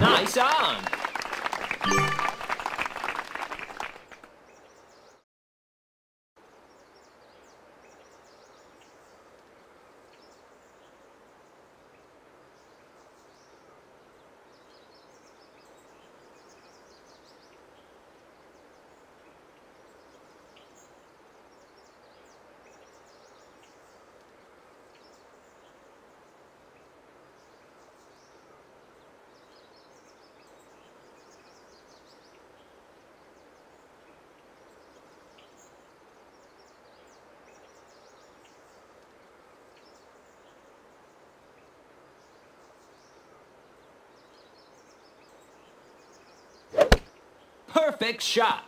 Nice on. Perfect shot.